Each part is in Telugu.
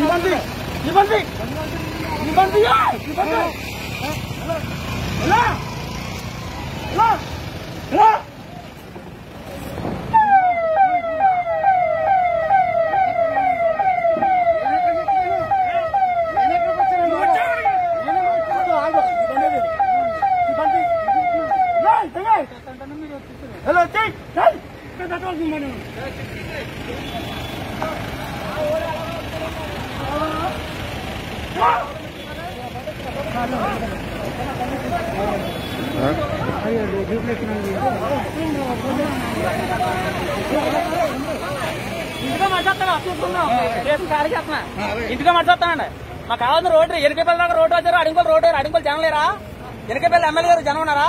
ఇవ్వండి ఇవ్వండి ఇవ్వండి ఇవ్వండి ఇంటిగా మాట్లాడుతున్నా చూసుకుందాం రేపు ఖాళీ చేస్తున్నా. ఇంటిగా మాట్లాడుతానండి మాకు కావాల్సిన రోడ్డు ఎనకపల్లి దాకా రోడ్డు వచ్చారు. అడింపల్లి రోడ్డు అడింపల్లి జనం లేరా? ఎనకపల్లి ఎమ్మెల్యే గారు జనం ఉన్నారా?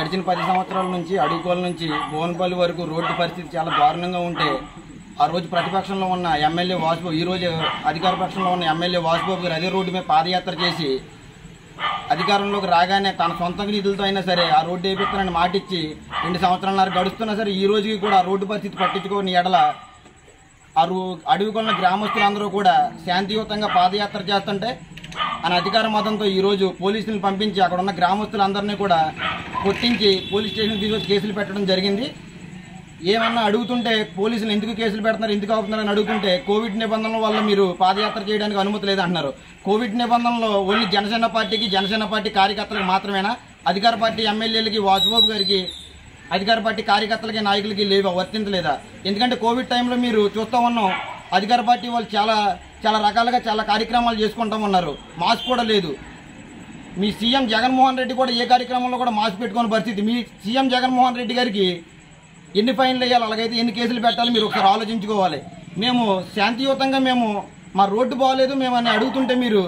గడిచిన పది సంవత్సరాల నుంచి అడుగుకోల నుంచి భువనపల్లి వరకు రోడ్డు పరిస్థితి చాలా దారుణంగా ఉంటే ఆ రోజు ప్రతిపక్షంలో ఉన్న ఎమ్మెల్యే వాసుబాబు ఈ రోజు అధికార పక్షంలో ఉన్న ఎమ్మెల్యే వాసుబాబు గారు అదే రోడ్డు మీద పాదయాత్ర చేసి అధికారంలోకి రాగానే తన సొంత నిధులతో అయినా సరే ఆ రోడ్డు వేపిస్తానని మాటిచ్చి రెండు సంవత్సరాలన్నర గడుస్తున్నా సరే ఈ రోజుకి కూడా ఆ రోడ్డు పరిస్థితి పట్టించుకోని ఎడల ఆ రో అడవికొన్న గ్రామస్తులందరూ కూడా శాంతియుతంగా పాదయాత్ర చేస్తుంటే అని అధికార మతంతో ఈరోజు పోలీసులను పంపించి అక్కడ ఉన్న గ్రామస్తులందరినీ కూడా కొట్టించి పోలీస్ స్టేషన్ తీసుకొచ్చి కేసులు పెట్టడం జరిగింది. ఏమన్నా అడుగుతుంటే పోలీసులు ఎందుకు కేసులు పెడుతున్నారు ఎందుకు అని అడుగుతుంటే కోవిడ్ నిబంధనల వల్ల మీరు పాదయాత్ర చేయడానికి అనుమతి లేదంటున్నారు. కోవిడ్ నిబంధనలో ఓన్లీ జనసేన పార్టీకి జనసేన పార్టీ కార్యకర్తలకు మాత్రమేనా? అధికార పార్టీ ఎమ్మెల్యేలకి వాసుబాబు గారికి అధికార పార్టీ కార్యకర్తలకి నాయకులకి లేవా? వర్తించలేదా? ఎందుకంటే కోవిడ్ టైంలో మీరు చూస్తూ ఉన్నాం అధికార పార్టీ వాళ్ళు చాలా చాలా రకాలుగా చాలా కార్యక్రమాలు చేసుకుంటూ ఉన్నారు. మాస్క్ కూడా లేదు. మీ సీఎం జగన్మోహన్ రెడ్డి కూడా ఏ కార్యక్రమంలో కూడా మాస్క్ పెట్టుకునే పరిస్థితి. మీ సీఎం జగన్మోహన్ రెడ్డి గారికి ఎన్ని ఫైన్లు వేయాలి అలాగైతే ఎన్ని కేసులు పెట్టాలి మీరు ఒకసారి ఆలోచించుకోవాలి. మేము శాంతియుతంగా మేము మా రోడ్డు బాగాలేదు మేము అని అడుగుతుంటే మీరు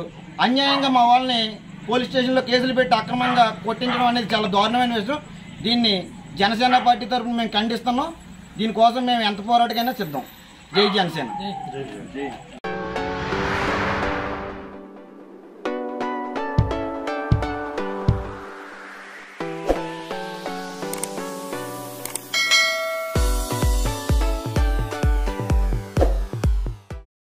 అన్యాయంగా మా వాళ్ళని పోలీస్ స్టేషన్లో కేసులు పెట్టి అక్రమంగా కొట్టించడం అనేది చాలా దారుణమైన విషయం. దీన్ని జనసేన పార్టీ తరఫున మేము ఖండిస్తున్నాం. దీనికోసం మేము ఎంత పోరాటకైనా సిద్ధం. జై జనసేన